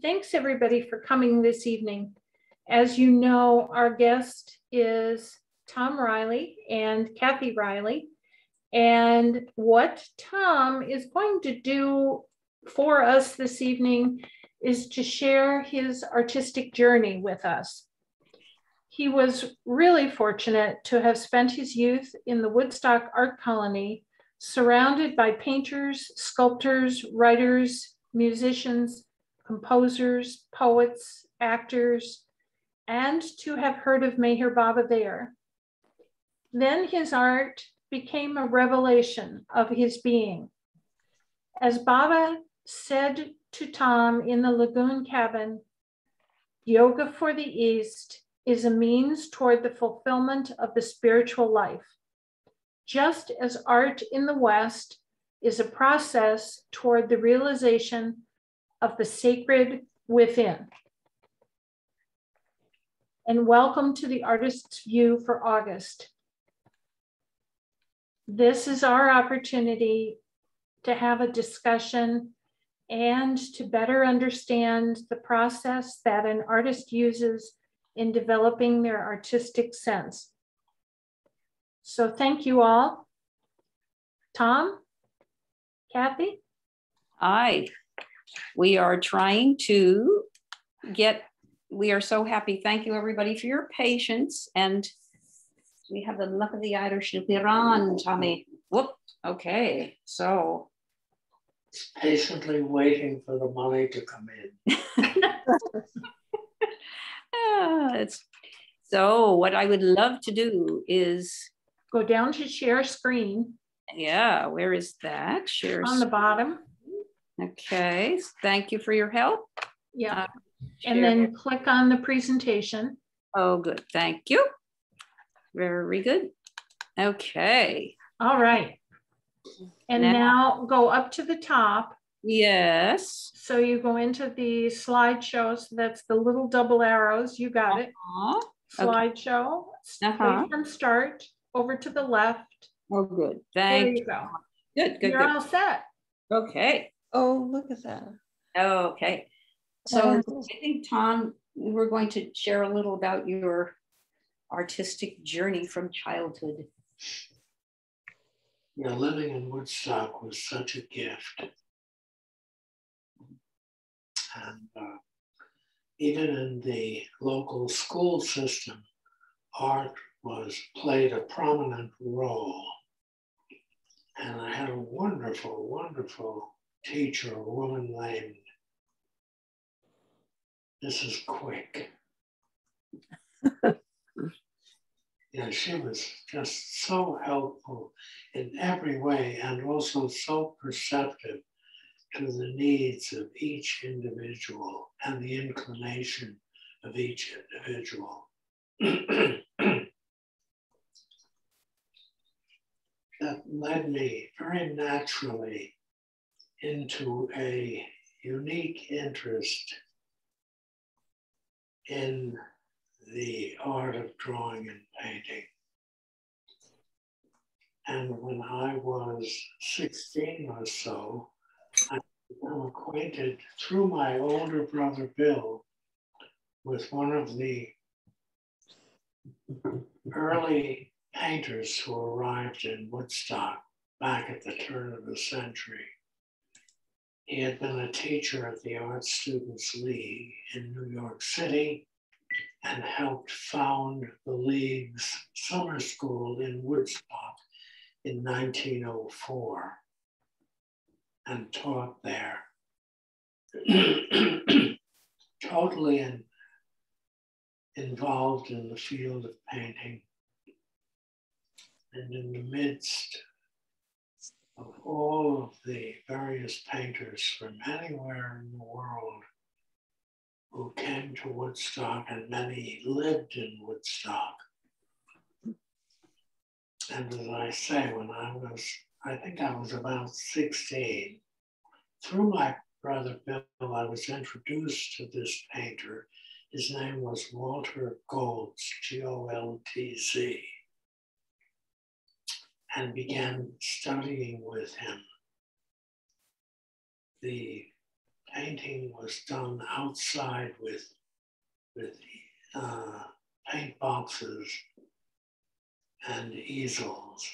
Thanks everybody for coming this evening. As you know, our guest is Tom Riley and Kathy Riley. And what Tom is going to do for us this evening is to share his artistic journey with us. He was really fortunate to have spent his youth in the Woodstock Art Colony, surrounded by painters, sculptors, writers, musicians, composers, poets, actors, and to have heard of Meher Baba there. Then his art became a revelation of his being. As Baba said to Tom in the lagoon cabin, yoga for the East is a means toward the fulfillment of the spiritual life, just as art in the West is a process toward the realization of the sacred within. And welcome to the Artist's View for August. This is our opportunity to have a discussion and to better understand the process that an artist uses in developing their artistic sense. So thank you all. Tom, Kathy? Hi. We are trying to get, we are so happy. Thank you everybody for your patience. And we have the luck of the Irish to be on, Tommy. Whoop. Okay. So patiently waiting for the money to come in. ah, it's so what I would love to do is go down to share screen. Yeah, where is that? Share on the bottom. Okay, thank you for your help. Yeah, uh, and then click on the presentation. Oh, good. Thank you. Very good. Okay. All right. And now, now go up to the top. Yes. So you go into the slideshows. That's the little double arrows. You got it. Uh-huh. Slideshow. Okay. Uh-huh. From start over to the left. Oh, good. Thank there you. go. Good, good, You're good. all set. Okay. Oh, look at that. Okay. So I think, Tom, we're going to share a little about your artistic journey from childhood. Yeah, living in Woodstock was such a gift. And uh, even in the local school system, art was played a prominent role. And I had a wonderful, wonderful teacher, a woman named is Quick. yeah, she was just so helpful in every way and also so perceptive to the needs of each individual and the inclination of each individual. that led me very naturally into a unique interest in the art of drawing and painting. And when I was 16 or so, I became acquainted through my older brother Bill with one of the early painters who arrived in Woodstock back at the turn of the century. He had been a teacher at the Art Students League in New York City and helped found the League's summer school in Woodstock in 1904 and taught there. totally in, involved in the field of painting and in the midst of all of the various painters from anywhere in the world who came to Woodstock, and many lived in Woodstock. And as I say, when I was, I think I was about 16, through my brother Bill, I was introduced to this painter. His name was Walter Goltz, G O L T Z, and began studying with him the painting was done outside with, with uh, paint boxes and easels.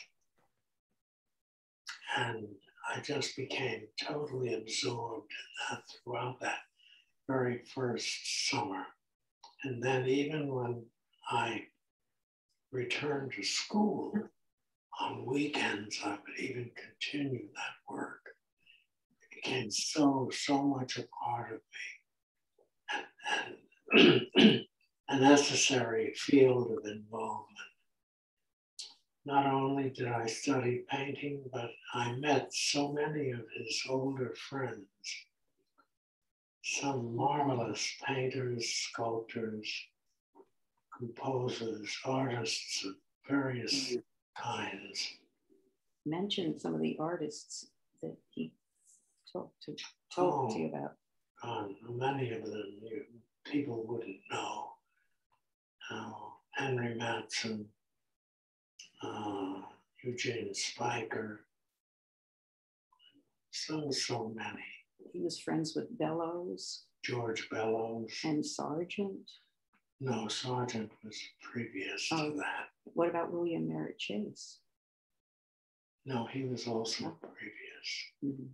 And I just became totally absorbed in that throughout that very first summer. And then even when I returned to school on weekends, I would even continue that work. It became so, so much a part of me and, and a necessary field of involvement. Not only did I study painting, but I met so many of his older friends some marvelous painters, sculptors, composers, artists of various kinds. Mention some of the artists that he talked to talked oh, to you about. Um, many of them you, people wouldn't know. Uh, Henry Mattson, uh, Eugene Speicher, so so many he was friends with Bellows. George Bellows. And Sargent. No, Sargent was previous oh, to that. What about William Merritt Chase? No, he was also oh. previous. Mm-hmm.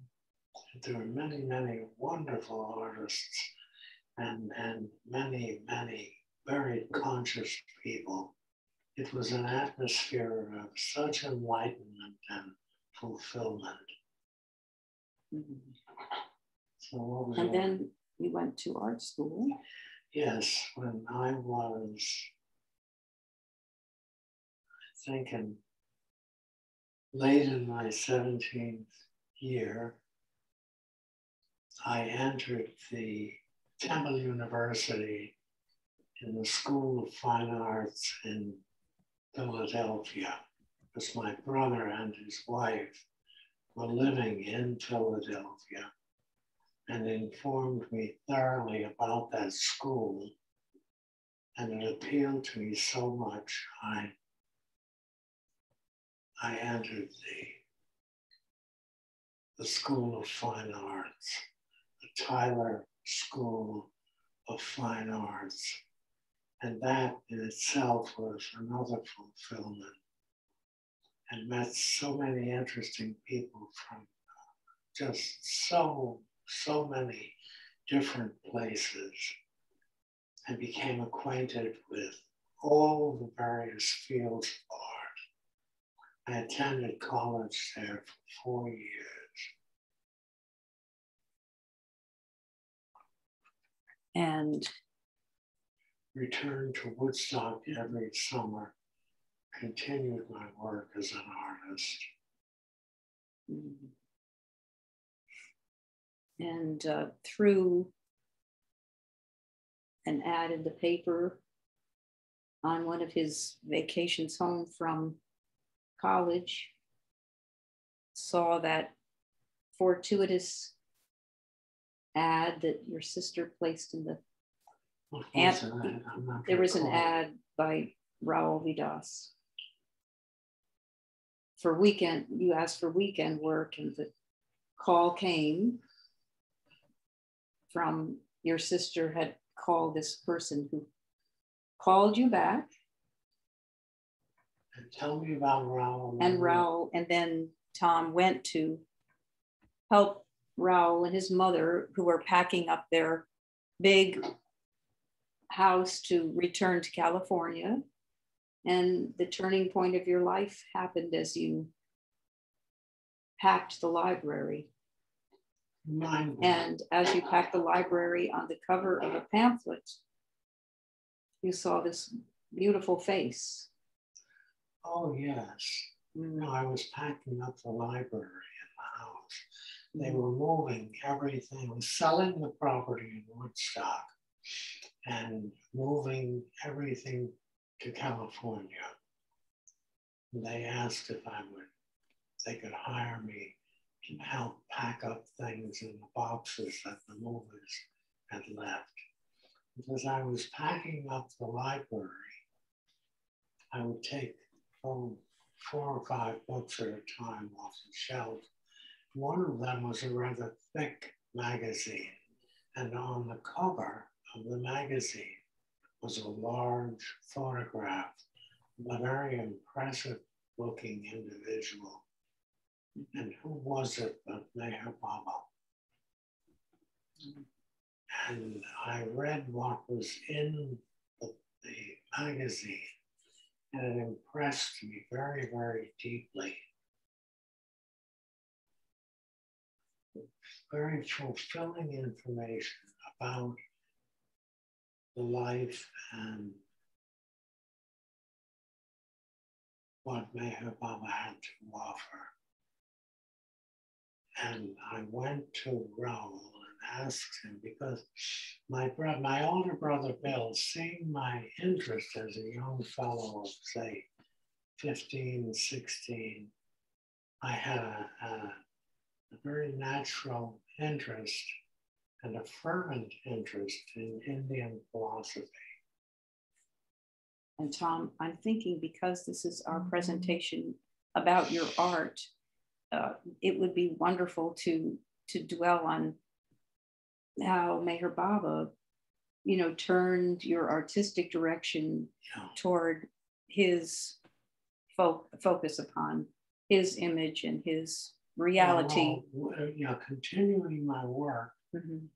There were many, many wonderful artists and, and many, many very conscious people. It was an atmosphere of such enlightenment and fulfillment. Mm-hmm. So and then you went to art school. Yes, when I was, I think, in late in my 17th year, I entered the Temple University in the School of Fine Arts in Philadelphia because my brother and his wife were living in Philadelphia and informed me thoroughly about that school. And it appealed to me so much, I, I entered the, the School of Fine Arts, the Tyler School of Fine Arts. And that in itself was another fulfillment and met so many interesting people from uh, just so so many different places and became acquainted with all the various fields of art. I attended college there for four years. And returned to Woodstock every summer, continued my work as an artist. Mm-hmm and uh, through an ad in the paper on one of his vacations home from college, saw that fortuitous ad that your sister placed in the ad, there was an ad by Raul Vidas. For weekend you asked for weekend work and the call came from your sister had called this person who called you back. And tell me about Raul. And Raul, and then Tom went to help Raul and his mother, who were packing up their big house to return to California. And the turning point of your life happened as you packed the library. And as you packed the library on the cover of a pamphlet, you saw this beautiful face. Oh, yes. Mm. I was packing up the library in the house. They were moving everything, selling the property in Woodstock and moving everything to California. They asked if I would, they could hire me can help pack up things in the boxes that the movers had left. Because I was packing up the library, I would take oh, four or five books at a time off the shelf. One of them was a rather thick magazine And on the cover of the magazine was a large photograph of a very impressive looking individual. And who was it but Meher Baba? And I read what was in the, the magazine, and it impressed me very, very deeply. Very fulfilling information about the life and what Meher Baba had to offer. And I went to Raoul and asked him because my brother, my older brother Bill, seeing my interest as a young fellow of say 15, 16, I had a, a, a very natural interest and a fervent interest in Indian philosophy. And Tom, I'm thinking because this is our mm-hmm. presentation about your art, uh, it would be wonderful to to dwell on how Meher Baba, you know, turned your artistic direction Yeah. toward his fo- focus upon his image and his reality. Well, well, yeah, continuing my work Mhm.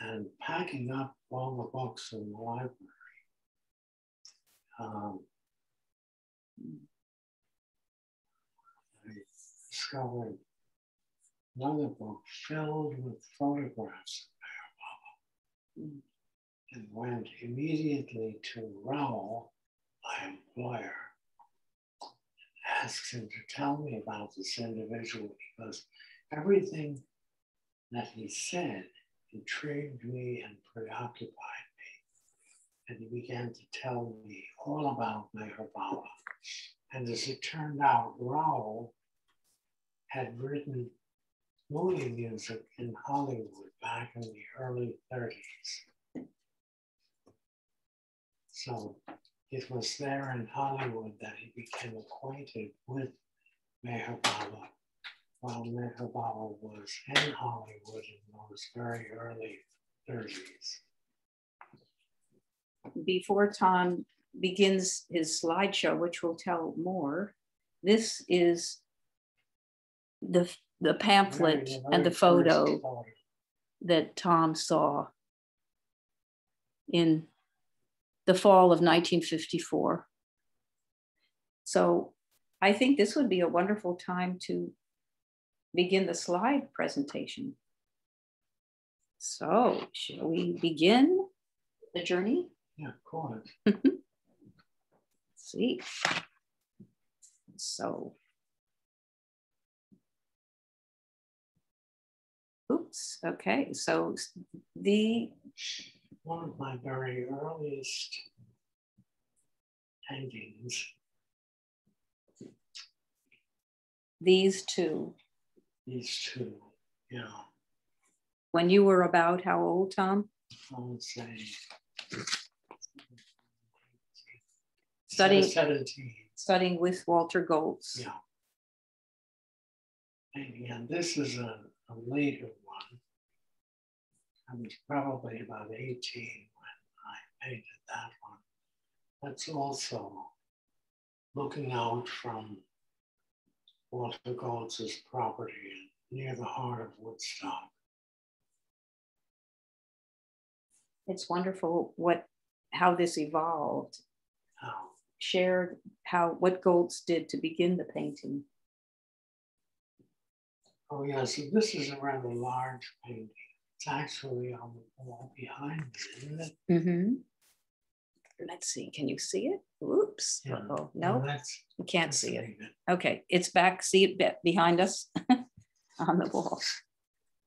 and packing up all the books in the library. Um, discovered another book filled with photographs of Mm. and went immediately to Raoul, my employer, asked him to tell me about this individual because everything that he said intrigued me and preoccupied me. And he began to tell me all about Meher Baba. And as it turned out, Raoul had written movie music in Hollywood back in the early 30s. So it was there in Hollywood that he became acquainted with Meher while Meher was in Hollywood in those very early 30s. Before Tom begins his slideshow, which will tell more, this is the the pamphlet and the photo that Tom saw in the fall of 1954. So I think this would be a wonderful time to begin the slide presentation. So shall we begin the journey? Yeah, of course. Let's see. So. Oops, okay, so the One of my very earliest paintings, these two, these two, yeah. when you were about how old, Tom? I would say Studying, 17. studying with Walter Goltz. Yeah. And, and this is a, a later one. I was probably about 18 when I painted that one. That's also looking out from Walter Goltz's property near the heart of Woodstock. It's wonderful what how this evolved. Now, Share how what Goltz did to begin the painting. Oh yeah, so this is a rather large painting. It's actually on the wall behind me, isn't it? Mm-hmm. Let's see. Can you see it? Oops. Yeah. Oh no, you can't see it. Okay, it's back. See it be- behind us on the wall.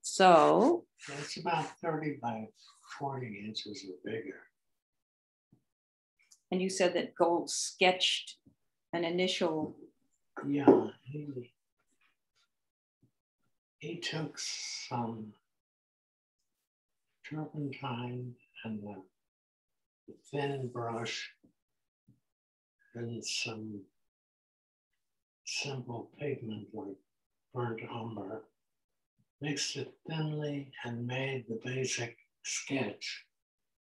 So It's about 30 by 40 inches or bigger. And you said that Goltz sketched an initial, Yeah, he, he took some turpentine and the, thin brush and some simple pigment like burnt umber, mixed it thinly, and made the basic sketch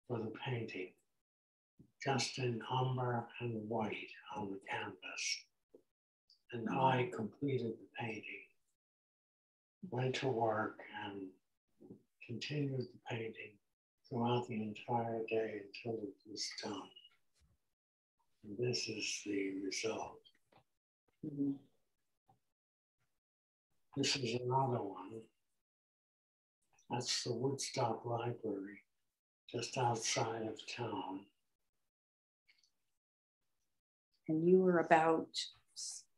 for the painting, just in umber and white on the canvas. And I completed the painting, went to work, and continued the painting throughout the entire day until it was done. And this is the result. Mhm. This is another one. That's the Woodstock Library, just outside of town. And you were about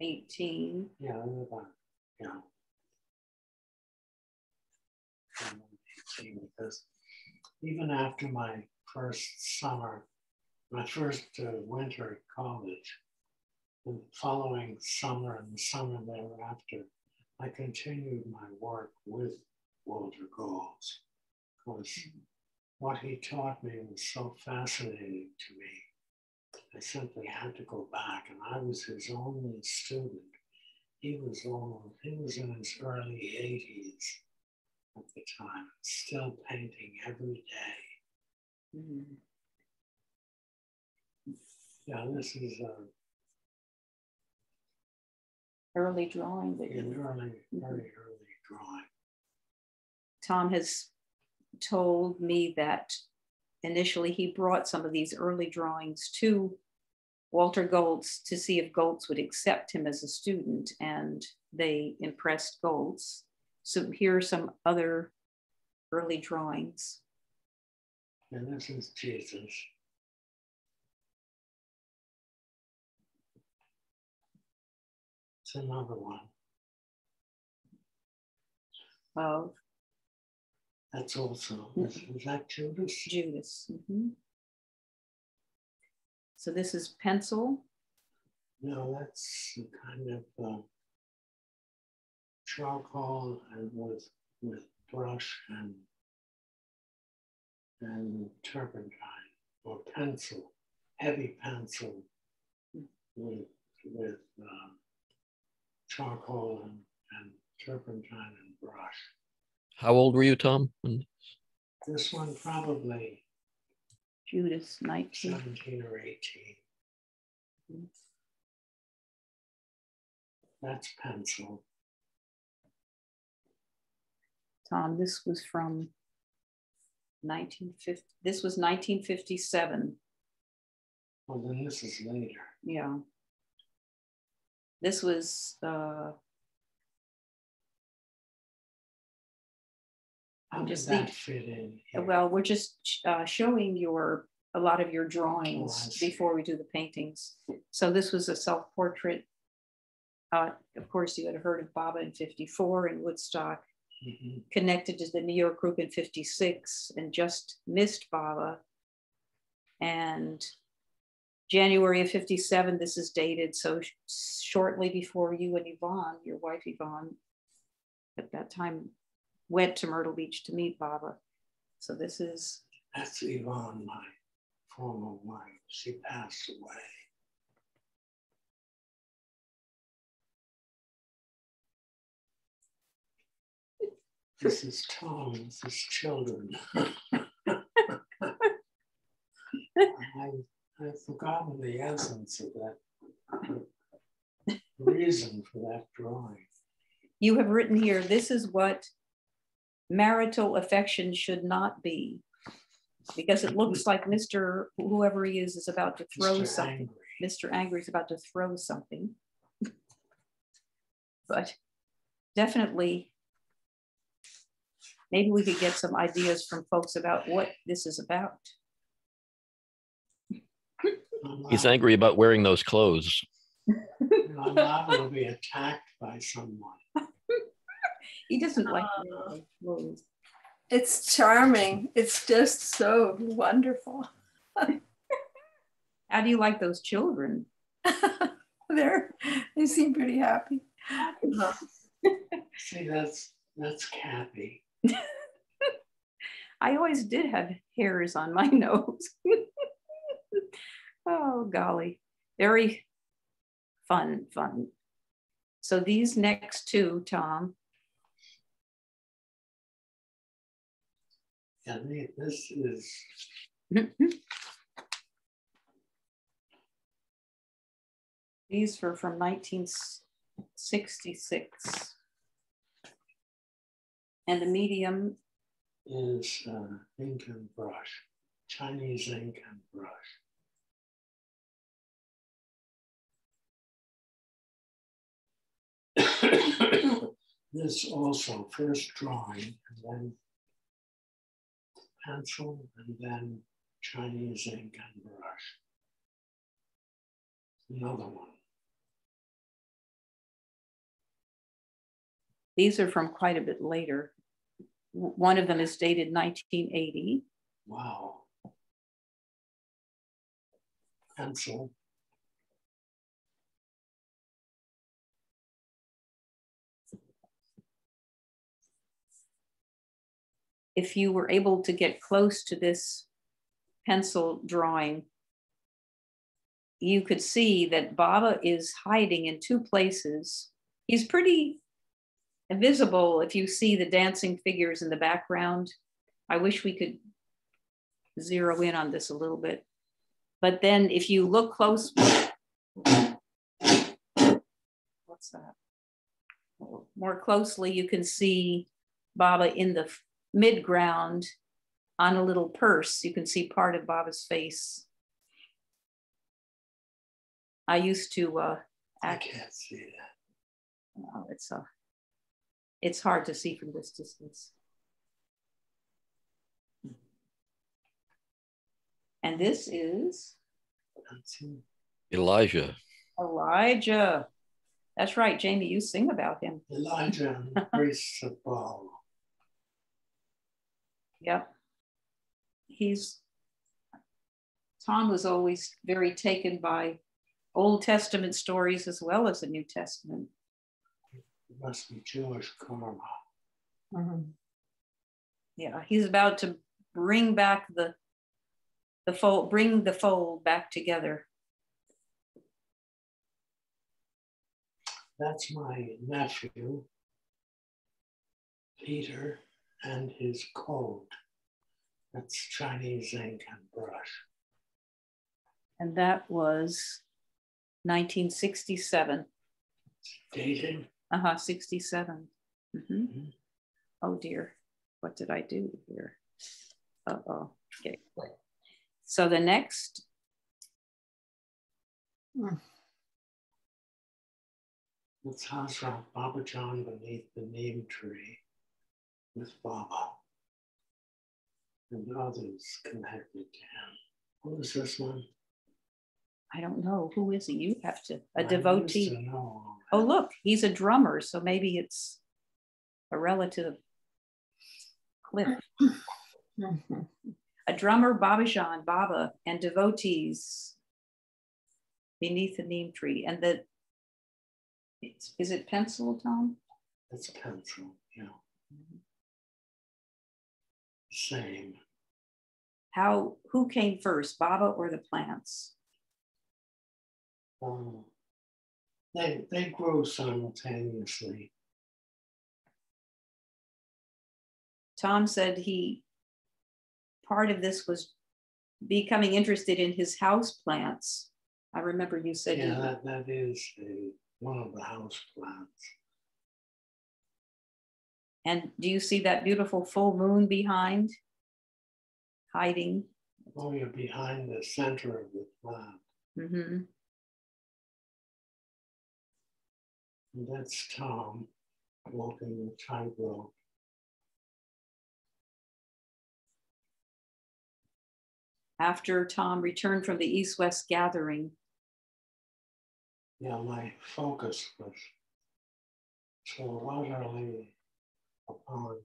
18. Yeah, about, yeah. I'm 18 Because even after my first summer, my first uh, winter at college, the following summer and the summer thereafter, I continued my work with Walter Goltz because what he taught me was so fascinating to me. I simply had to go back, and I was his only student. He was almost, he was in his early 80s at the time, still painting every day. Mhm. Yeah, this is a, Early drawing that an you, early, very early drawing. Tom has told me that initially he brought some of these early drawings to Walter Goltz to see if Goltz would accept him as a student, and they impressed Goltz. So here are some other early drawings. And this is Jesus. It's another one. of That's also, is, is that Judas? Judas. Mhm. So this is pencil. No, that's kind of uh, charcoal and with with brush and and turpentine or pencil, heavy pencil with with um, charcoal and, and turpentine and brush. How old were you, Tom? when- This one probably Judas 19. 17 or 18. That's pencil. Tom, this was from 1950. This was 1957. Well, then this is later. Yeah. This was uh, How I'm just that fit in? here? well, we're just uh, showing your a lot of your Oh, drawings see. before we do the paintings. So this was a self-portrait. Uh, of course, you had heard of Baba in 54 in Woodstock. Mhm. connected to the New York group in 56 and just missed Baba. And January of 57, this is dated. So sh- shortly before you and Yvonne, your wife Yvonne, at that time went to Myrtle Beach to meet Baba. So this is, That's Yvonne, my former wife. She passed away. This is Tom, this is children. I, I've forgotten the essence of that reason for that drawing. you have written here, this is what marital affection should not be. Because it looks like Mr. whoever he is is about to throw Mr. something. Angry. Mr. Angry is about to throw something. but definitely, maybe we could get some ideas from folks about what this is about. He's angry about wearing those clothes. I'm liable to be attacked by someone. He doesn't like Uh. clothes. It's charming. It's just so wonderful. How do you like those children? They're they seem pretty happy. See, that's that's Kathy. I always did have hairs on my nose. oh, golly. Very fun, fun. So these next two, Tom, the- this is, mm-hmm. These were from 1966. And the medium, is uh, ink and brush, Chinese ink and brush. this also first drawing and then pencil and then Chinese ink and brush. Another one. These are from quite a bit later. One of them is dated 1980. Wow. Pencil. If you were able to get close to this pencil drawing, you could see that Baba is hiding in two places. He's pretty visible if you see the dancing figures in the background. I wish we could zero in on this a little bit. But then if you look close, what's that? More closely, you can see Baba in the mid ground on a little purse. You can see part of Baba's face. I used to uh, I can't see that. Oh, it's a, it's hard to see from this distance. And this is Elijah. Elijah. That's right, Jamie. You sing about him. Elijah and the priests of Baal. Yep. He's Tom was always very taken by Old Testament stories as well as the New Testament. It must be Jewish karma. Mm-hmm. Yeah, he's about to bring back the the fold, bring the fold back together. That's my nephew, Peter, and his code. That's Chinese ink and brush. And that was 1967. Dated. Uh huh, 67. Mhm. Mhm. Oh dear, what did I do here? Uh oh. Okay. So the next, It's Hazrat Baba Jan beneath the neem tree with Baba and others connected to him. What was this one? I don't know. Who is he? You have to, I a used devotee. to know. Oh, look, he's a drummer. So maybe it's a relative Cliff. A drummer, Baba Jan, Baba, and devotees beneath the neem tree. And the, it's, is it pencil, Tom? It's pencil, yeah. Same. How, who came first, Baba or the plants? Um, they, they grew simultaneously. Tom said he, part of this was becoming interested in his house plants. I remember you said Yeah, you, that, that is a, one of the house plants. and do you see that beautiful full moon behind? Hiding. Oh, you're behind the center of the plant. Mhm. And that's Tom walking the tightrope. After Tom returned from the East West gathering, Yeah, my focus was so utterly upon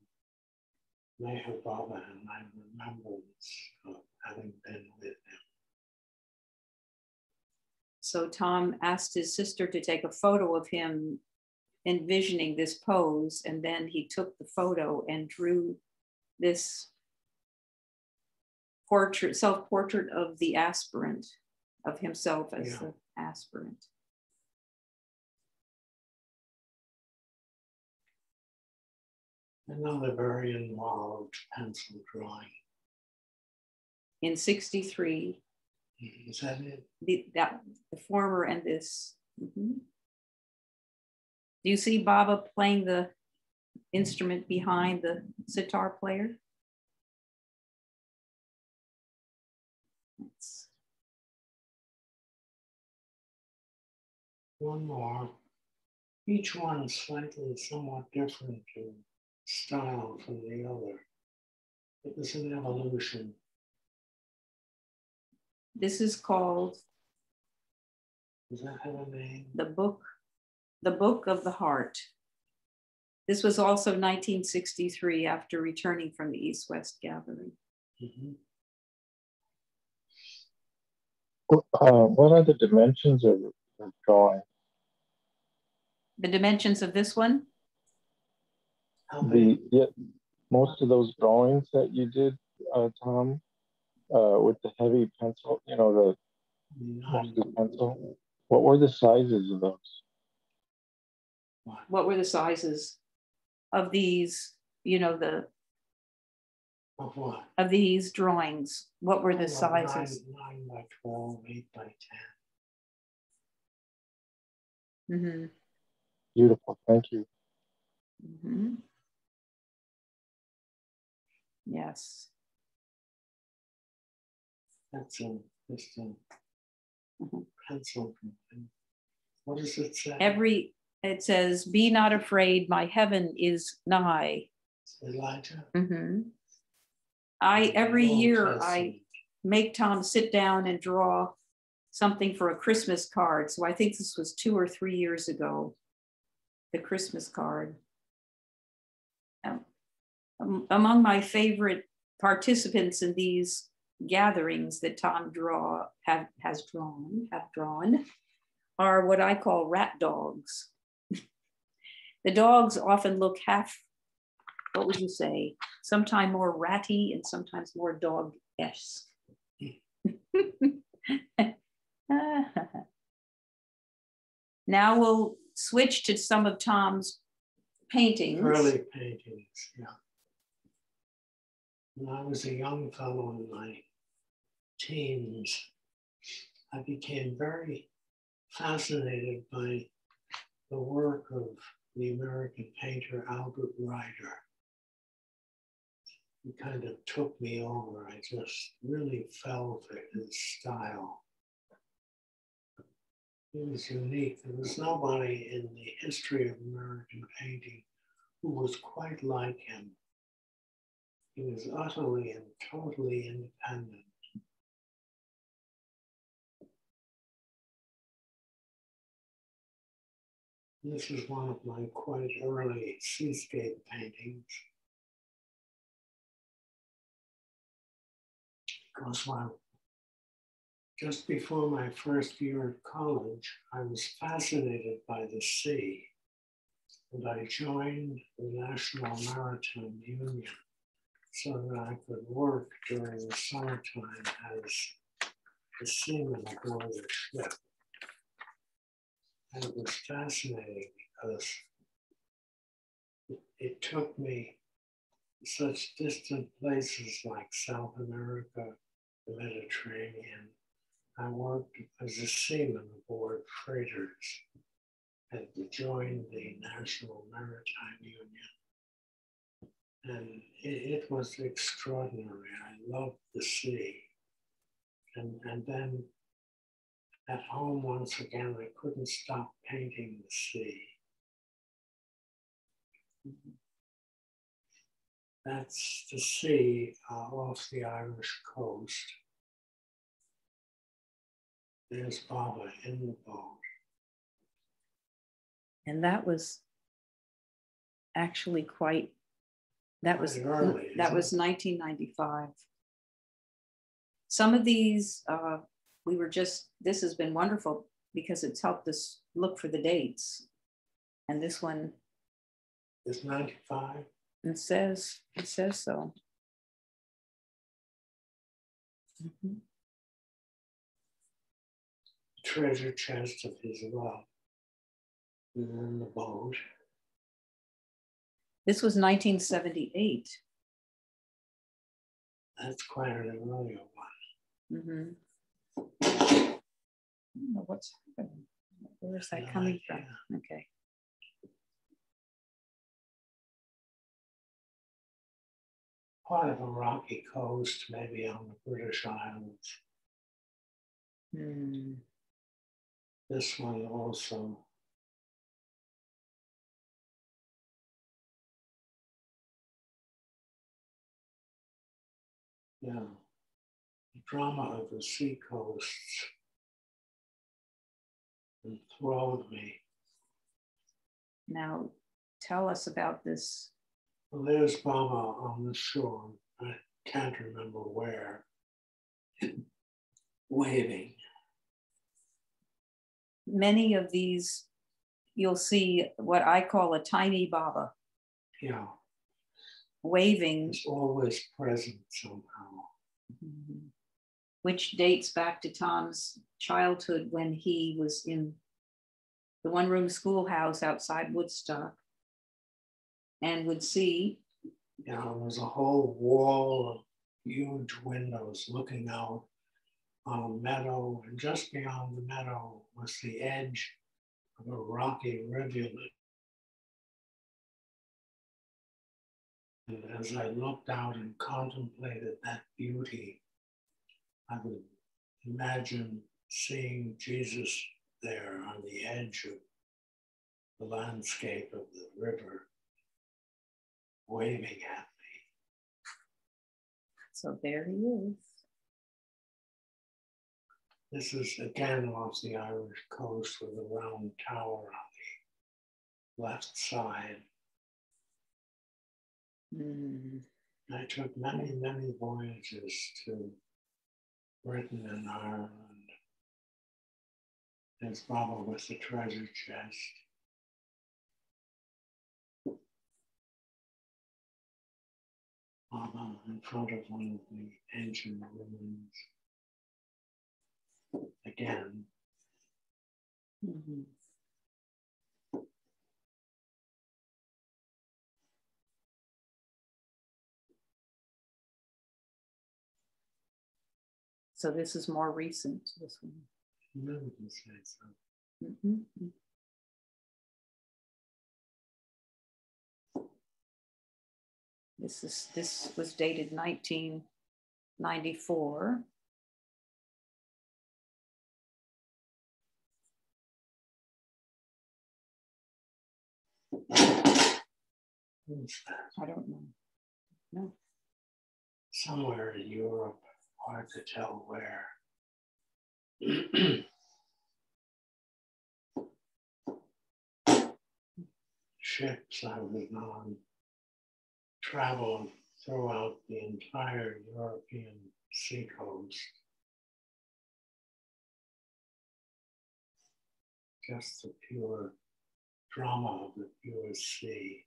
Meher Baba and my remembrance of having been with. So Tom asked his sister to take a photo of him envisioning this pose, and then he took the photo and drew this portrait, self-portrait of the aspirant, of himself as Yeah. the aspirant. Another very involved pencil drawing. In 63, Is that it? the, that, the former and this. Mhm. Do you see Baba playing the instrument behind the sitar player? One more. Each one is slightly somewhat different in style from the other. It was an evolution. This is called Does that have a name? the book, the Book of the Heart. This was also 1963 after returning from the East West Gathering. Mhm. Uh, what are the dimensions of the drawing? The dimensions of this one, The yeah, most of those drawings that you did, uh, Tom, uh, with the heavy pencil, you know, the Nine. pencil. What were the sizes of those? what were the sizes of these, you know, the Of what? of these drawings? What were the Oh, sizes? Nine, nine by 12, eight by 10. Mm-hmm. Beautiful, thank you. Mm-hmm. Yes. That's a, just Mhm. pencil. What does it say? Every it says, "Be not afraid, my heaven is nigh." Elijah? Mhm. I every Old year I make Tom sit down and draw something for a Christmas card. So I think this was two or three years ago, the Christmas card. Um, among my favorite participants in these gatherings that Tom draw have has drawn have drawn are what I call rat dogs. the dogs often look half, what would you say, sometimes more ratty and sometimes more dog-esque. now we'll switch to some of Tom's paintings. Early paintings, yeah. When I was a young fellow in my teens, I became very fascinated by the work of the American painter Albert Ryder. He kind of took me over. I just really fell for his style. He was unique. There was nobody in the history of American painting who was quite like him. He was utterly and totally independent. This is one of my quite early seascape paintings. Because while just before my first year at college, I was fascinated by the sea and I joined the National Maritime Union so that I could work during the summertime as a seaman aboard a ship. And it was fascinating because it, it took me to such distant places like South America, the Mediterranean. I worked as a seaman aboard freighters had joined the National Maritime Union. And it, it, was extraordinary. I loved the sea. And, and then at home, once again, I couldn't stop painting the sea. That's the sea uh, off the Irish coast. There's Baba in the boat. And that was actually quite, that was, early, that was 1995. Some of these, uh, we were just, this has been wonderful because it's helped us look for the dates. And this one, It's 95. it says, it says so. Mhm. treasure chest of his love is in the boat. This was 1978. That's quite an earlier one. Mm-hmm. I don't know what's happening. Where is that coming from? Okay. Part of a rocky coast, maybe on the British Islands. Hmm. This one also. Yeah. Drama of the sea coasts enthralled me. Now, tell us about this. Well, there's Baba on the shore. I can't remember where. Waving. Many of these, you'll see what I call a tiny baba Yeah, waving, it's always present somehow. Mhm. Which dates back to Tom's childhood when he was in the one room schoolhouse outside Woodstock and would see know, there was a whole wall of huge windows looking out on a meadow, and just beyond the meadow was the edge of a rocky rivulet. And as I looked out and contemplated that beauty, I would imagine seeing Jesus there on the edge of the landscape of the river, waving at me. So there he is. This is again off the Irish coast with a round tower on the left side. Mm. I took many, many voyages to Britain and Ireland. His Baba was the treasure chest. Baba in front of one of the ancient ruins. Again, Mhm. So this is more recent, this one. Mhm. This is this was dated 1994. I don't know. No. somewhere in Europe, hard to tell where. Ships I was on traveled throughout the entire European seacoast. Just the pure drama of the pure sea.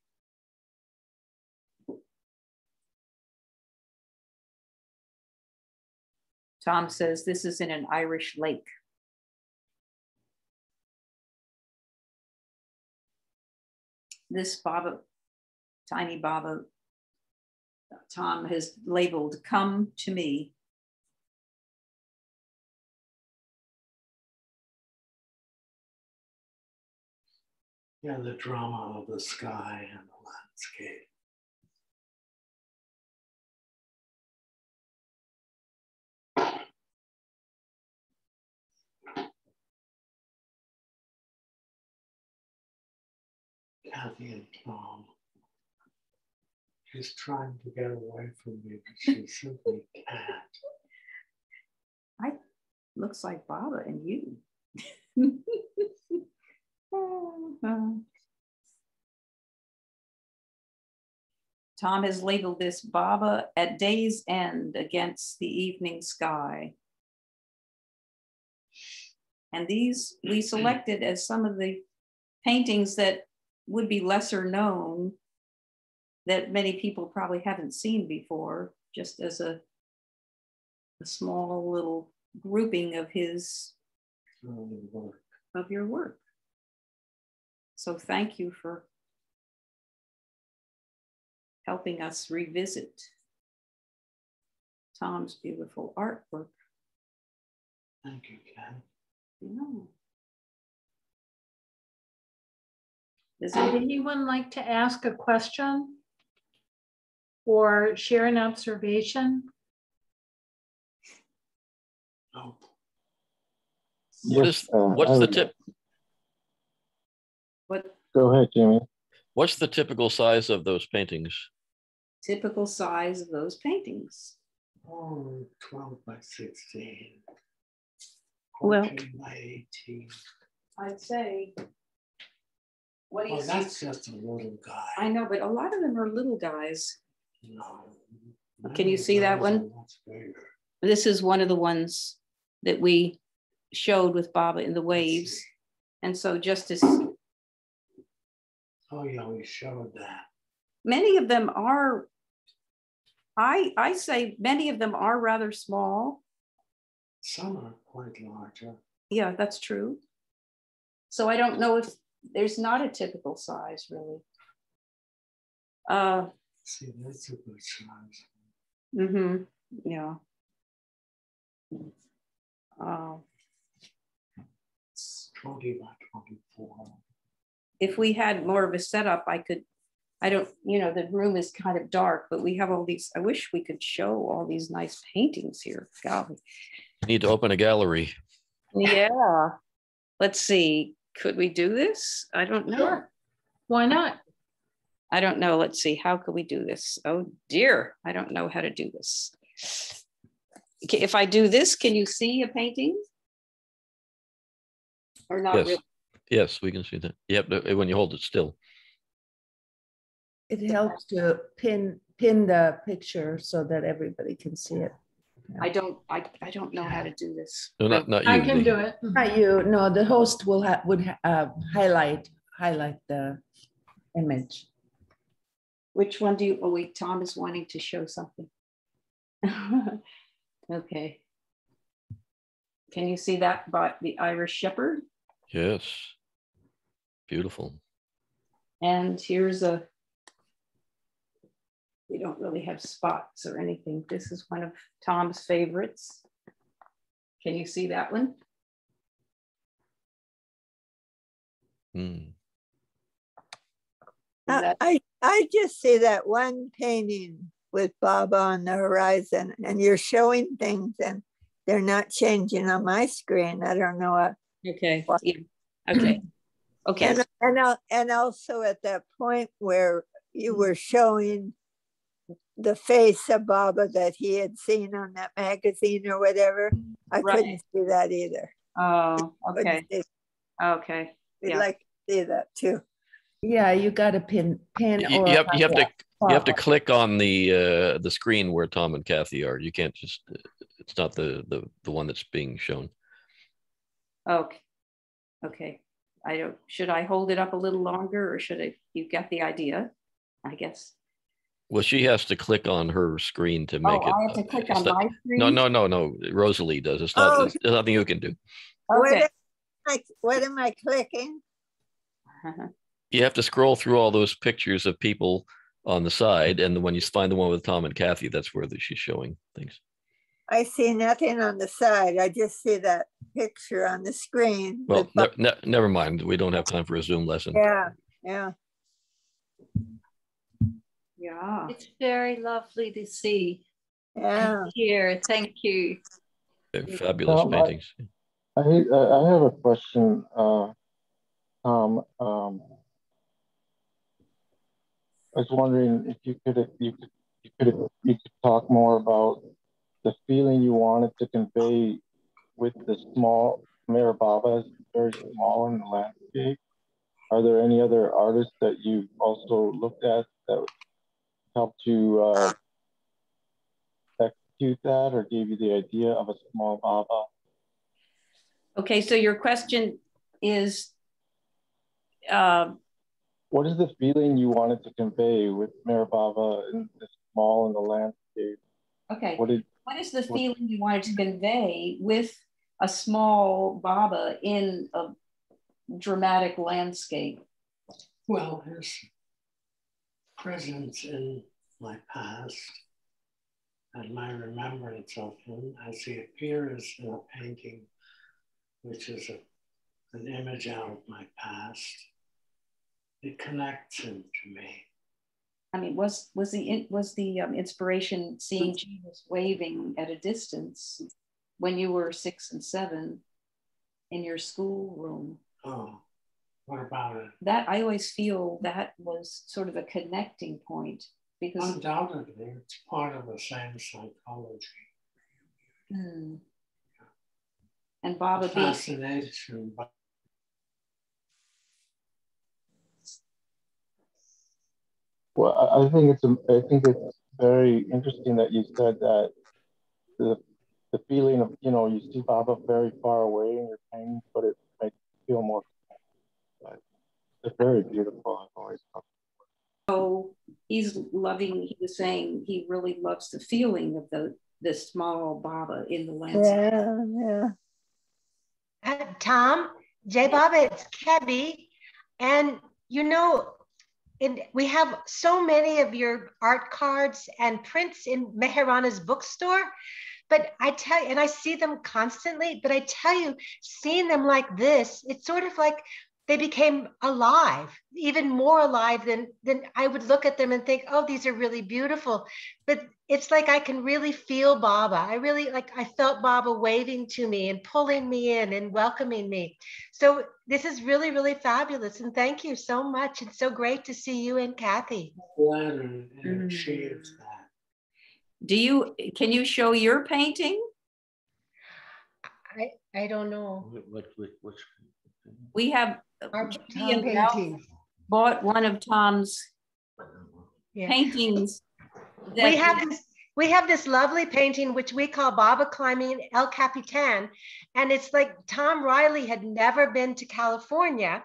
Tom says this is in an Irish lake. This Baba, tiny Baba, Tom has labeled Come to Me. Yeah, the drama of the sky and the landscape. Kathy and Tom. She's trying to get away from me, but she simply can't. I Looks like Baba and you. Tom has labeled this Baba at day's end against the evening sky. And these we selected as some of the paintings that would be lesser known that many people probably haven't seen before, just as a, a small little grouping of his of your work. So thank you for helping us revisit Tom's beautiful artwork. Thank you, Ken. Yeah. Does anyone like to ask a question? Or share an observation? Oh, What Yes, is, uh, what's the tip, what Go ahead, Jamie. what's the typical size of those paintings? typical size of those paintings? oh, 12 by 16. Well- by 18. I'd say. What do you Well, see? that's just a little guy. I know, but a lot of them are little guys. No. Can you see that one? That's bigger. This is one of the ones that we showed with Baba in the waves. And so just as Oh, yeah, we showed that. many of them are, I, I say many of them are rather small. Some are quite larger. Yeah, that's true. So I don't know if there's not a typical size really. Uh, See, that's a good size. mm-hmm, yeah. Uh, 20 by 24. if we had more of a setup, I could, I don't, you know, the room is kind of dark, but we have all these, I wish we could show all these nice paintings here. Golly. You Need to open a gallery. Yeah. Let's see, could we do this? I don't know. Sure. Why not? I don't know. Let's see, how could we do this? Oh dear, I don't know how to do this. Okay, If I do this, can you see a painting? Or not Yes. really? Yes, we can see that. Yep, when you hold it still. It helps to pin, pin the picture so that everybody can see it. I don't, I, I don't know how to do this. No, not, not you. I can the- do it. Not you, no, the host will have, would ha- uh, highlight, highlight the image. Which one do you, oh wait, Tom is wanting to show something. Okay. Can you see that by the Irish Shepherd? Yes. Beautiful. And here's a, we don't really have spots or anything. This is one of Tom's favorites. Can you see that one? Hmm. Uh, I, I just see that one painting with Bob on the horizon and you're showing things and they're not changing on my screen. I don't know what. Okay, What? yeah, okay, okay, And, and, and also at that point where you were showing the face of Baba that he had seen on that magazine or whatever, I Right. couldn't see that either. oh, okay, see- okay, We'd yeah. like to see that too. Yeah, you gotta pin, pin You, or. you have, you have to, you have to click on the, uh, the screen where Tom and Kathy are. You can't just, uh, it's not the, the, the one that's being shown. okay, okay. I don't, should I hold it up a little longer or should I, you get the idea, I guess? Well, she has to click on her screen to Oh, make it. I have to uh, click it's on not- my screen? No, no, no, no. Rosalie does. It's not, Oh. there's nothing you can do. What, am I, what am I clicking? You have to scroll through all those pictures of people on the side. And then when you find the one with Tom and Kathy, that's where the- she's showing things. I see nothing on the side. I just see that picture on the screen. Well, ne- ne- never mind. We don't have time for a Zoom lesson. Yeah, yeah. Yeah, It's very lovely to see Yeah. and hear. Thank you. They're Fabulous Tom, I- paintings. I, I I have a question, uh, Tom. Um, I was wondering if you could, you could, you could, you could talk more about the feeling you wanted to convey with the small Meher is very small in the landscape. Are there any other artists that you also looked at that helped you uh, execute that or gave you the idea of a small Baba? okay, so your question is, uh, What is the feeling you wanted to convey with Meher Baba in the small in the landscape? okay. What did What is the What- feeling you wanted to convey with a small Baba in a dramatic landscape? Well, his presence in my past and my remembrance of him as he appears in a painting, which is a, an image out of my past. It connects him to me. I mean, was was the was the um, inspiration seeing Jesus waving at a distance when you were six and seven in your schoolroom? Oh, what about it? That I always feel that was sort of a connecting point because undoubtedly it's part of the same psychology. Hmm. And Baba fascination by Well, I think it's I think it's very interesting that you said that the the feeling of you know you see Baba very far away in your paintings, but it makes you feel more. It's very beautiful. I've always so he's loving. He was saying he really loves the feeling of the the small Baba in the landscape. Yeah, yeah. Uh, Tom, Jai Baba, it's Kebby, and you know and we have so many of your art cards and prints in Meherana's bookstore. But I tell you, and I see them constantly, but I tell you, seeing them like this, it's sort of like they became alive, even more alive than than I would look at them and think, oh, these are really beautiful. But it's like I can really feel Baba. I really like I felt Baba waving to me and pulling me in and welcoming me. So this is really, really fabulous. And thank you so much. It's so great to see you and Kathy. Flattered and mm. that. Do you can you show your painting? I I don't know. What, what, which we have our Tom painting. bought one of Tom's yeah. paintings. We have this we have this lovely painting which we call Baba climbing El Capitan and it's like Tom Riley had never been to California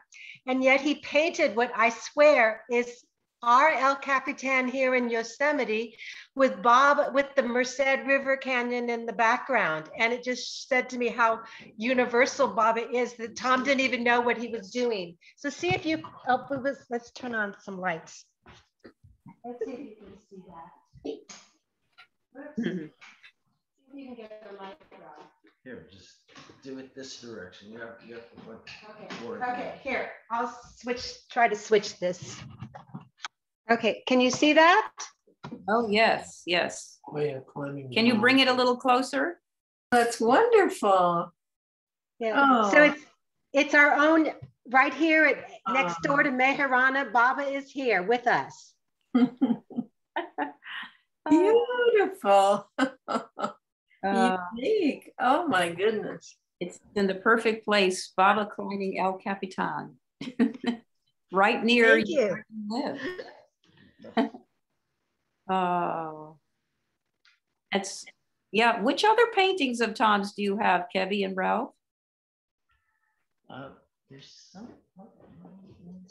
and yet he painted what I swear is our El Capitan here in Yosemite with Bob with the Merced River Canyon in the background. And it just said to me how universal Baba is that Tom didn't even know what he was doing. So see if you, oh, let's, let's turn on some lights. Let's see if you can see that. Mm-hmm. you can get the light Here, just do it this direction. You have, you have to put Okay, okay, here, I'll switch, try to switch this. Okay, can you see that? Oh, yes, yes. Way of climbing. Can you bring it a little closer? That's wonderful. Yeah. Oh. So it's it's our own right here at, next door to Meherana. Baba is here with us. Beautiful. Uh, Unique. Oh my goodness. It's in the perfect place. Baba climbing El Capitan. right near Thank you. you live. oh, that's yeah. Which other paintings of Tom's do you have, Kevy and Ralph? Uh, there's some.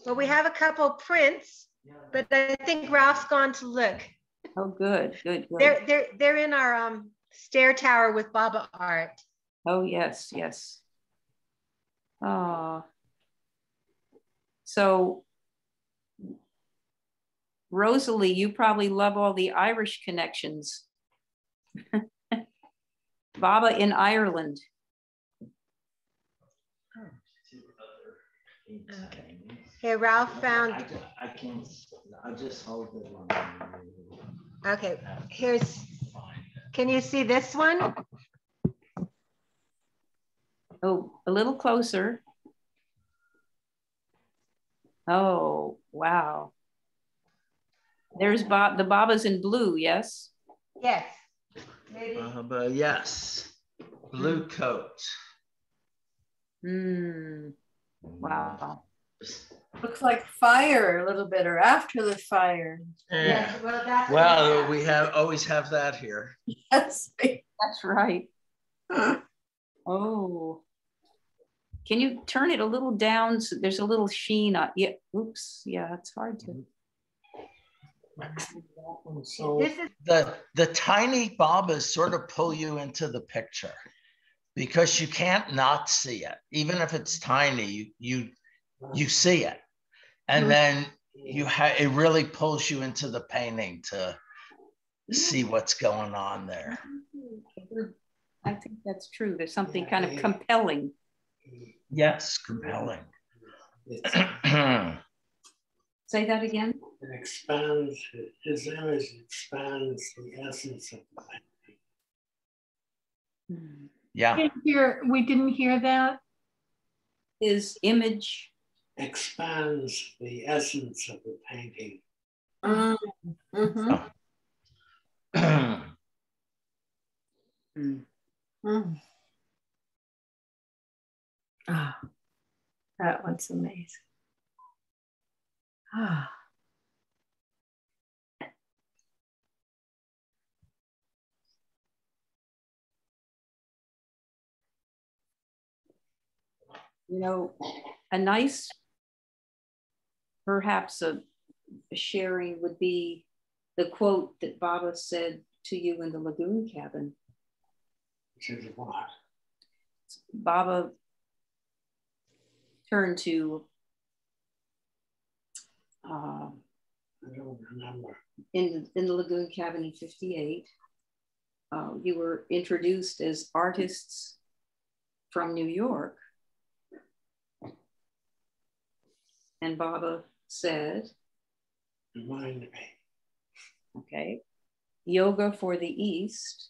Well, we have a couple prints, but I think Ralph's gone to look. Oh, good, good, good. They're they're they're in our um stair tower with Baba art. Oh yes, yes. Oh. So Rosalie, you probably love all the Irish connections. Baba in Ireland. Okay. Hey, Ralph found. I, I can't. I just hold it one. Okay. Here's. Can you see this one? Oh, a little closer. Oh, wow. There's Bob, the Baba's in blue, yes? Yes. Maybe. Uh, yes, blue coat. Hmm. Wow. Looks like fire a little bit, or after the fire. Yeah. Yes, well, that's well we have always have that here. Yes, that's right. oh. Can you turn it a little down so there's a little sheen on? Yeah. Oops. Yeah, it's hard to. So the the tiny babas sort of pull you into the picture because you can't not see it. Even if it's tiny, you you, you see it. And mm-hmm. then you have it really pulls you into the painting to see mm-hmm. what's going on there. Mm-hmm. I think that's true. There's something kind of compelling. Yes, compelling. Say that again. It expands, his image expands the essence of the painting. Yeah. We didn't hear, we didn't hear that. His image expands the essence of the painting. Mm -hmm. mm. Mm. Ah, that one's amazing. Ah. You know, a nice, perhaps a, a sharing would be the quote that Baba said to you in the lagoon cabin. What? Baba turned to uh, I don't remember. In, in the lagoon cabin in 58. Uh, you were introduced as artists from New York. And Baba said, Remind me. Okay. Yoga for the East.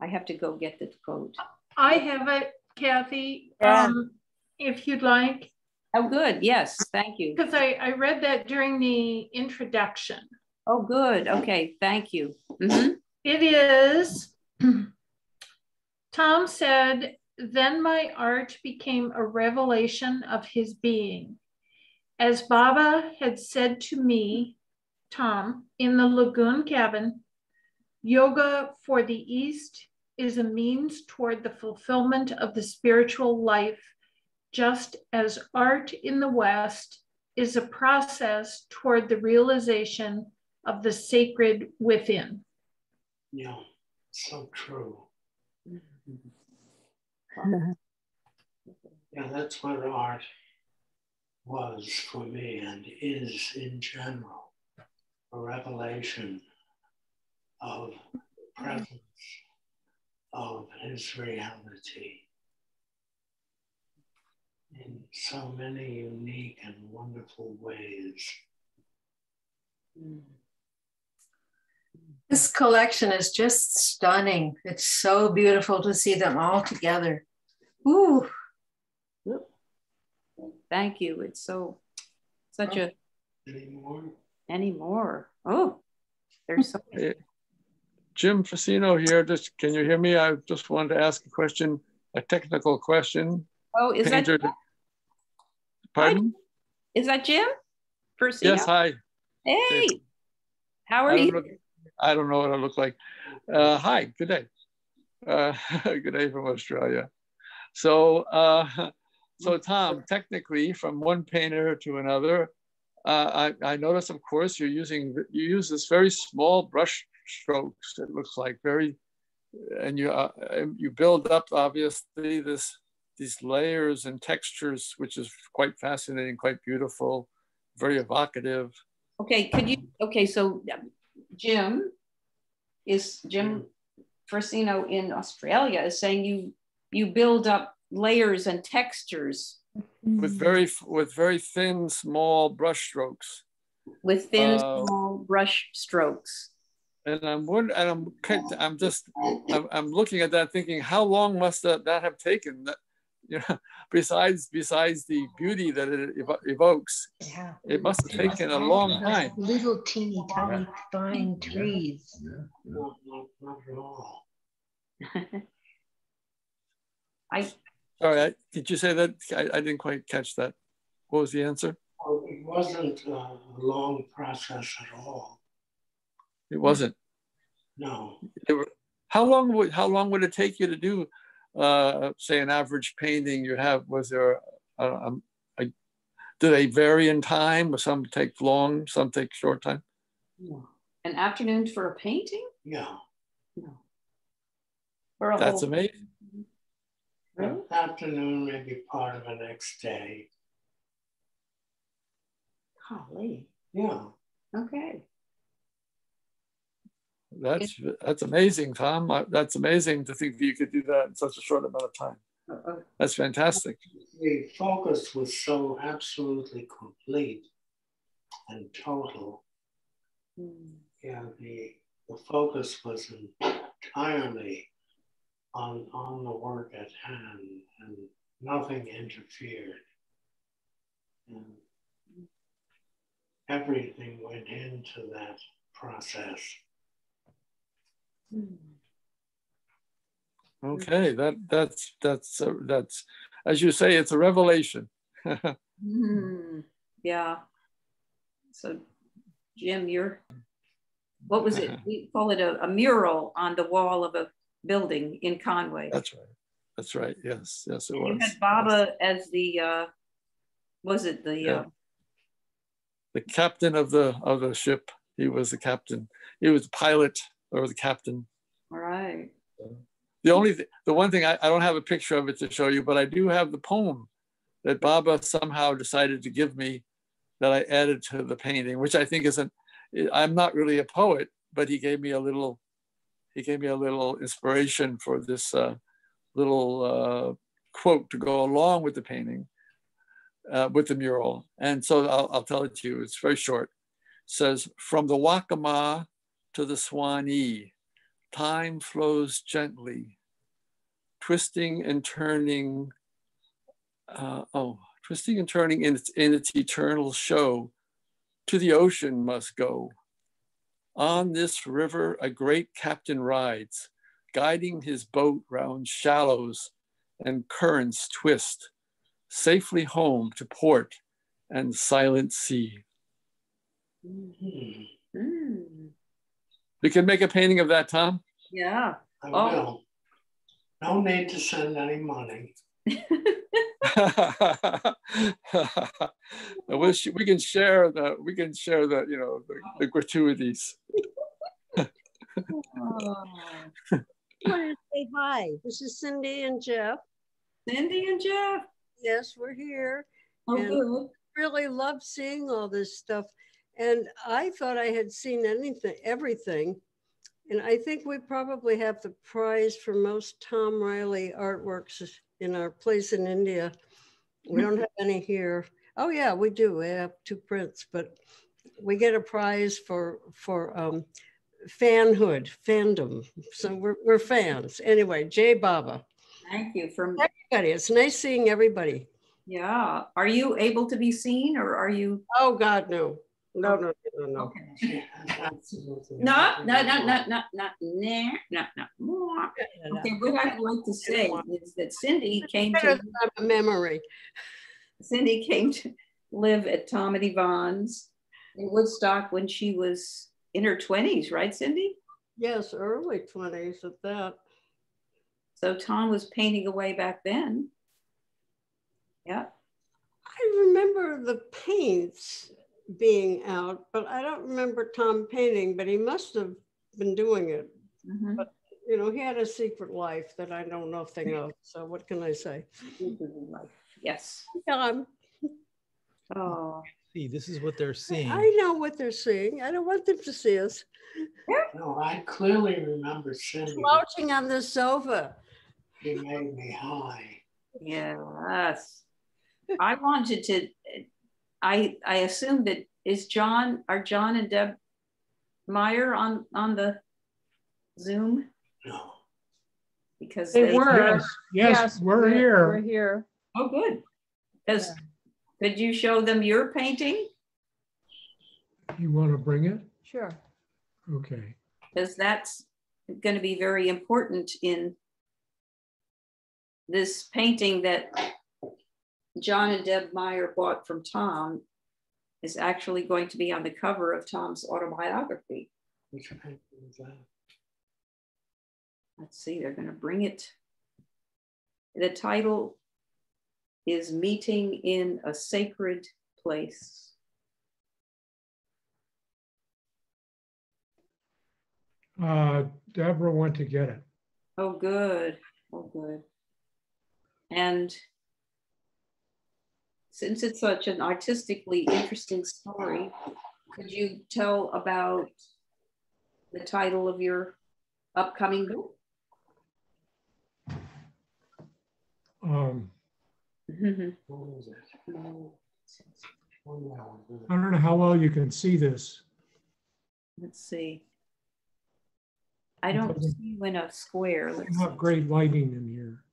I have to go get the quote. I have it, Kathy, yeah. um, if you'd like. Oh, good. Yes. Thank you. Because I, I read that during the introduction. Oh, good. Okay. Thank you. Mm-hmm. It is Tom said, Then my art became a revelation of his being. As Baba had said to me, Tom, in the lagoon cabin, yoga for the East is a means toward the fulfillment of the spiritual life just as art in the West is a process toward the realization of the sacred within. Yeah, so true. Mm-hmm. yeah, that's what art was for me and is in general a revelation of the presence of his reality in so many unique and wonderful ways. This collection is just stunning. It's so beautiful to see them all together. Ooh. Thank you. It's so such a any more? Any more? Oh, there's so hey, Jim Facino here. Just can you hear me? I just wanted to ask a question, a technical question. Oh, is Painter, that? Pardon? Hi. Is that Jim? First, yes. Hi. Hey. How are I you? Look, I don't know what I look like. Uh, hi. Good day. Uh, good day from Australia. So, uh, so Tom, technically, from one painter to another, uh, I, I notice, of course, you're using you use this very small brush strokes. It looks like very, and you uh, you build up obviously this these layers and textures, which is quite fascinating, quite beautiful, very evocative. Okay, could you, okay, so Jim is, Jim Frasino in Australia is saying you, you build up layers and textures. With very, with very thin, small brush strokes. With thin, uh, small brush strokes and I'm wondering, and I'm, I'm just, I'm, I'm, looking at that, thinking, how long must that, that have taken? That you know, besides besides the beauty that it ev- evokes, yeah. it must have taken a long time. Little teeny tiny fine trees. At all. I. Sorry, I, did you say that? I, I didn't quite catch that. What was the answer? It wasn't a long process at all. It wasn't. No. Were, how long would how long would it take you to do uh, say an average painting you have, was there, uh, a, do they vary in time? Some take long, some take short time? An afternoon for a painting? Yeah. No. That's whole... amazing. Really? Afternoon may be part of the next day. Golly. Yeah. Okay. That's that's amazing, Tom. That's amazing to think that you could do that in such a short amount of time. That's fantastic. The focus was so absolutely complete and total. Mm. Yeah, the, the focus was entirely on, on the work at hand and nothing interfered. And everything went into that process. Mm. Okay, that that's that's uh, that's as you say, it's a revelation. mm, yeah. So, Jim, you're what was it? We call it a, a, mural on the wall of a building in Conway. That's right. That's right. Yes, yes, it was. You had Baba as the uh, was it the yeah. uh, the captain of the of the ship. He was the captain. He was the pilot or the captain. All right. The only th- the one thing I, I don't have a picture of it to show you, but I do have the poem that Baba somehow decided to give me that I added to the painting, which I think isn't. I'm not really a poet, but he gave me a little. He gave me a little inspiration for this uh, little uh, quote to go along with the painting, uh, with the mural. And so I'll, I'll, tell it to you. It's very short. It says from the Waccamaw to the Swanee, time flows gently, twisting and turning. Uh, oh, twisting and turning in its, in its eternal show. To the ocean must go. On this river, a great captain rides, guiding his boat round shallows and currents twist, safely home to port and silent sea. Mm-hmm. Mm. You can make a painting of that, Tom? Yeah. I oh. will. No need to send any money. wish we can share the we can share the you know the, the gratuities. oh. I want to say hi. This is Cindy and Jeff. Cindy and Jeff. Yes, we're here. Oh. Really love seeing all this stuff. And I thought I had seen anything, everything. And I think we probably have the prize for most Tom Riley artworks in our place in India. We don't have any here. Oh yeah, we do. We have two prints, but we get a prize for for um, fanhood, fandom. So we're, we're fans. Anyway, Jai Baba. Thank you for everybody. It's nice seeing everybody. Yeah. Are you able to be seen or are you? Oh God, no. No, no, no, no. no, no, no, no, no, no, not there, not, more. Okay, what I'd like to say is that Cindy came to memory. Cindy came to live at Tommy Vaughn's in Woodstock when she was in her 20s, right, Cindy? Yes, early 20s at that. So Tom was painting away back then. Yeah. I remember the paints being out, but I don't remember Tom painting, but he must have been doing it. Mm-hmm. But you know, he had a secret life that I don't know nothing of. So what can I say? Yes. Tom. Oh. See, this is what they're seeing. I know what they're seeing. I don't want them to see us. No, I clearly remember Cindy. Slouching on the sofa. He made me high. Yes. I wanted to I I assume that is John are John and Deb Meyer on on the Zoom? No. Because they, they were. Yes, yes, yes we're, we're, here. We're here. Oh, good. Because yeah. could you show them your painting? You want to bring it? Sure. Okay. Because that's going to be very important in this painting that John and Deb Meyer bought from Tom is actually going to be on the cover of Tom's autobiography. Which is that? Let's see, they're going to bring it. The title is Meeting in a Sacred Place. Uh, Deborah went to get it. Oh, good. Oh, good. And since it's such an artistically interesting story, could you tell about the title of your upcoming book? Um, Mm-hmm. I don't know how well you can see this. Let's see. I don't see you in a square. Let's Not great lighting in here.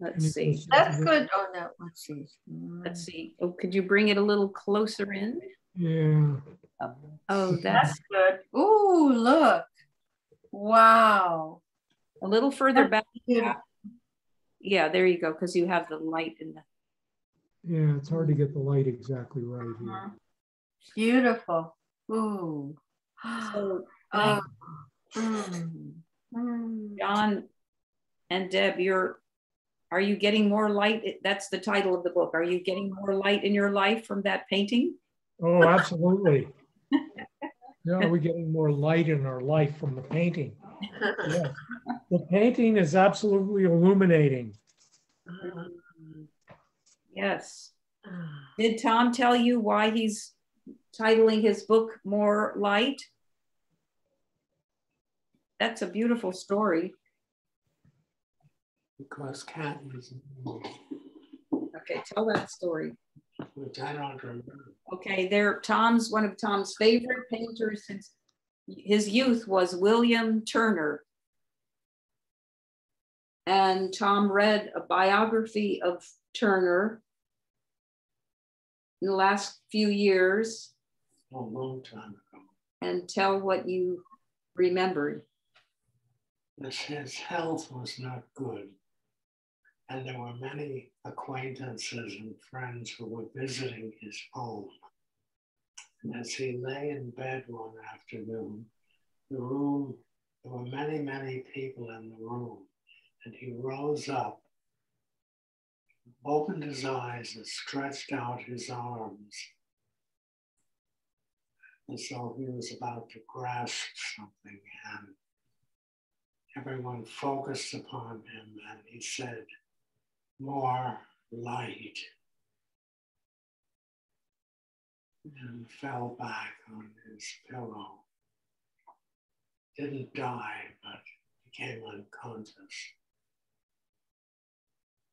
Let's see. That's good. Oh, no, let's see. Let's see. Oh, could you bring it a little closer in? Yeah. Oh, that's good. Ooh, look. Wow. A little further back. Yeah, yeah, there you go, because you have the light in the. Yeah, it's hard to get the light exactly right here. Uh-huh. Beautiful. Ooh. So, um, Oh. mm. John and Deb, you're, are you getting more light? That's the title of the book. Are you getting more light in your life from that painting? Oh, absolutely. Yeah, we're getting more light in our life from the painting. Yeah. The painting is absolutely illuminating. Yes. Did Tom tell you why he's titling his book More Light? That's a beautiful story. Because Kathy's, Okay, tell that story. which I don't remember. Okay, there Tom's one of Tom's favorite painters since his youth was William Turner. And Tom read a biography of Turner in the last few years A long time ago. and tell what you remembered. His, his health was not good. And there were many acquaintances and friends who were visiting his home. And as he lay in bed one afternoon, the room, there were many, many people in the room. And he rose up, opened his eyes, and stretched out his arms as though he was about to grasp something. And everyone focused upon him, and he said, More light. And fell back on his pillow. Didn't die, but became unconscious.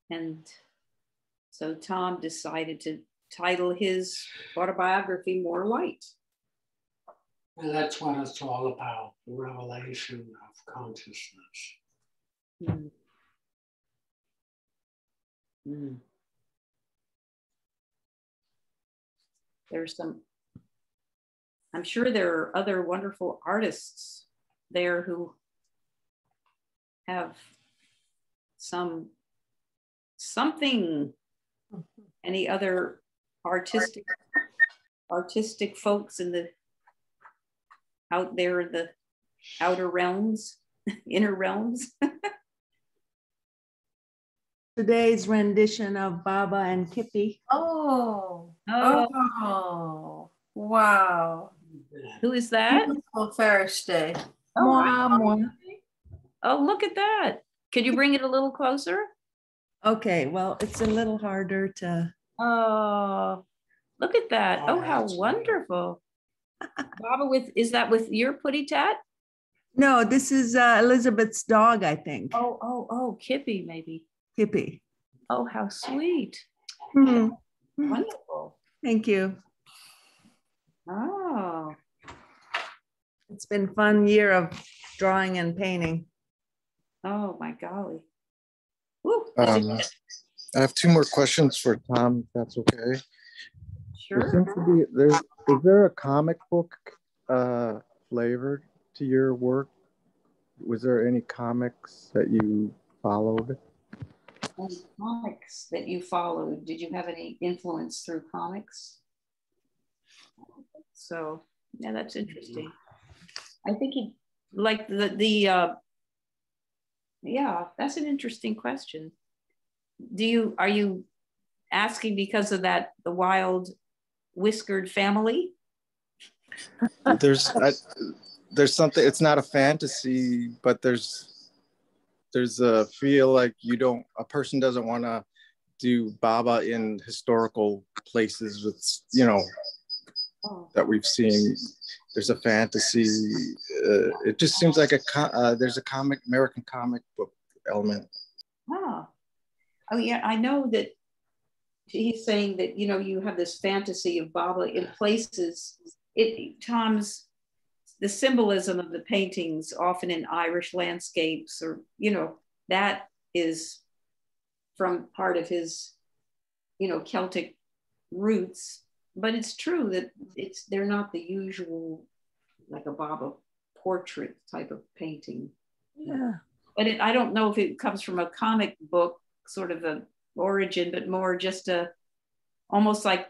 And so Tom decided to title his autobiography More Light. And that's what it's all about the revelation of consciousness. Mm. Mm. There's some, I'm sure there are other wonderful artists there who have some something any other artistic artistic folks in the out there in the outer realms inner realms Today's rendition of Baba and Kippy. Oh. Oh. Oh. Wow. who is that Beautiful Ferris Day. oh, wow. oh look at that could you bring it a little closer Okay, well, it's a little harder to. oh look at that Oh, oh how wonderful baba with is that with your putty tat No, this is uh, Elizabeth's dog, I think. oh oh oh kippy maybe Kippy. oh how sweet Mhm. wonderful Thank you. oh It's been fun year of drawing and painting. oh my golly Woo. Um, I have two more questions for Tom, if that's okay. There sure seems to be, there, is there a comic book uh, flavor to your work? Was there any comics that you followed? And comics that you followed, did you have any influence through comics? So, yeah, that's interesting. I think he like the the uh yeah, that's an interesting question. Do you are you asking because of that the wild whiskered family? There's, I, there's something, it's not a fantasy, but there's, there's a feel like you don't, a person doesn't want to do Baba in historical places with, you know, that we've seen. There's a fantasy. Uh, it just seems like a uh, there's a comic American comic book element. Oh yeah, I know that he's saying that you know you have this fantasy of Baba in places. It Tom's the symbolism of the paintings, often in Irish landscapes, or you know that is from part of his you know Celtic roots. But it's true that it's they're not the usual like a Baba portrait type of painting. Yeah. But it, I don't know if it comes from a comic book sort of a origin, but more just a almost like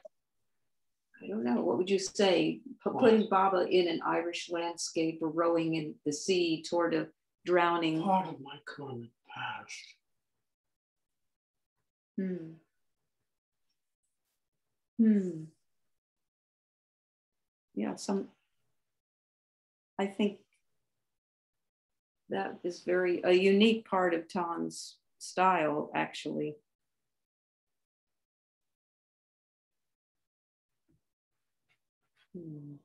I don't know what would you say putting Baba in an Irish landscape or rowing in the sea toward a drowning. Part of my comic past. Hmm. Hmm. Yeah, some. I think that is very a unique part of Tom's style, actually. Hmm.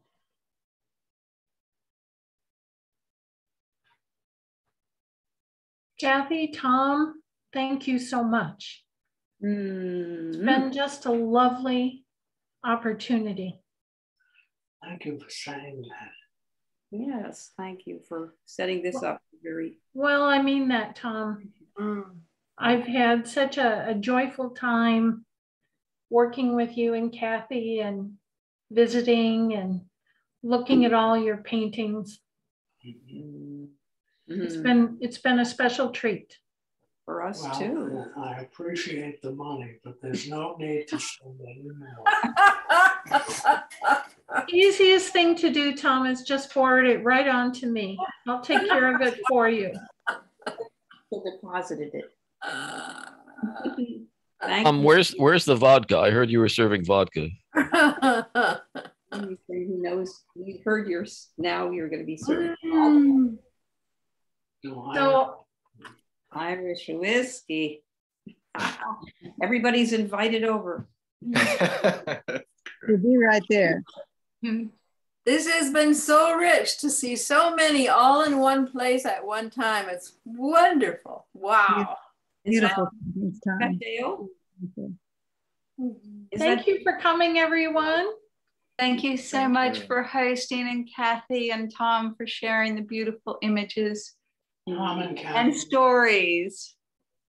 Kathy, Tom, thank you so much. It's been just a lovely opportunity. Thank you for saying that. Yes, thank you for setting this up very. Well, I mean that, Tom. I've had such a, a joyful time working with you and Kathy and visiting and looking at all your paintings. It's Mhm. been it's been a special treat. For us Well, too. I appreciate the money, but there's no need to spend any more. Easiest thing to do, Tom, is just forward it right on to me. I'll take care of it for you. Who deposited it. Thank Um, you. where's where's the vodka? I heard you were serving vodka. He knows, he heard yours, now you're gonna be serving mm. So Irish whiskey. Everybody's invited over. We'll be right there. This has been so rich to see so many all in one place at one time. It's wonderful. Wow. Beautiful. Is that Dale? Mm-hmm. Is thank that- you for coming, everyone. Thank you so Thank much you. for hosting and Kathy and Tom for sharing the beautiful images Tom and and stories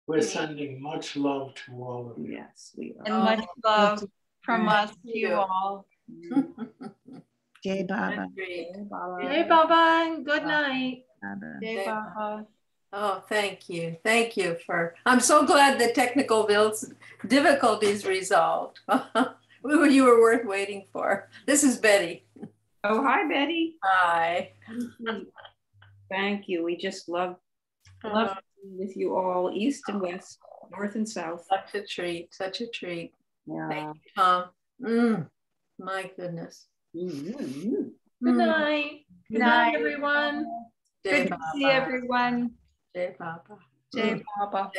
we're sending much love to all of you. Yes, we are. and are. much oh, love from Thank us to you. you all. Jai Baba. Hey, Baba, and good night. Baba. Jai Baba. Oh, thank you. Thank you for, I'm so glad the technical bills difficulties resolved. You were worth waiting for. This is Betty. Oh, hi, Betty. Hi. Thank you. We just love, love being with you all, east and west, north and south. Such a treat, such a treat. Yeah. Thank you, Tom. Mm, my goodness. Mhm. Good night. Good night, everyone. Jai Good to see everyone. Jai Baba. Jai Baba.